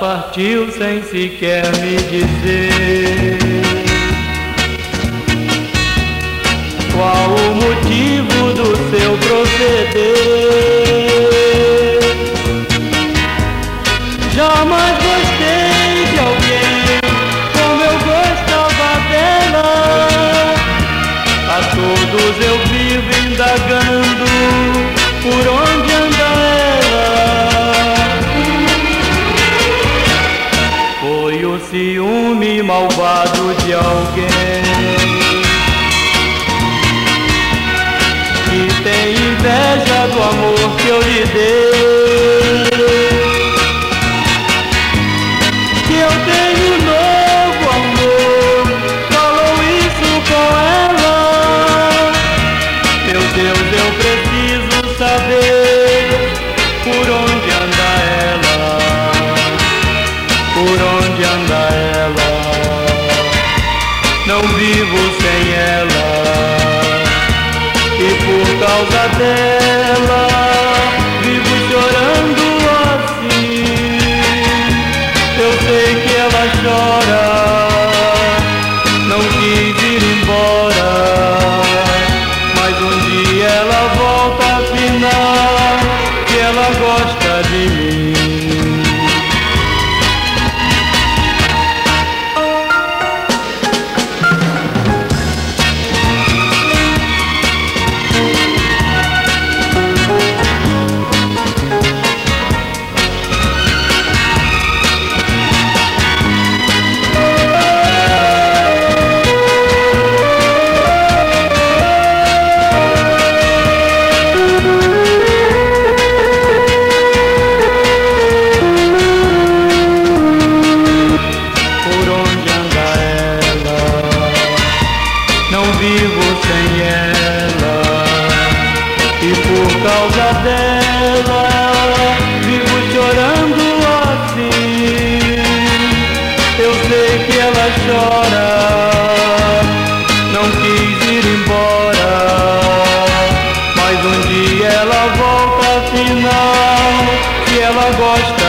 partiu sem sequer me dizer qual o motivo do seu proceder. Jamais gostei de alguém como eu gostava dela. A todos eu ciúme malvado de alguém. que tem inveja do amor que eu lhe dei. Que eu tenho um novo amor, falou isso com ela. Meu Deus, Não vivo sem ela. E por causa dela vivo sem ela. E por causa dela, vivo chorando assim. Eu sei que ela chora, não quis ir embora. Mas um dia ela volta, afinal, que ela gosta.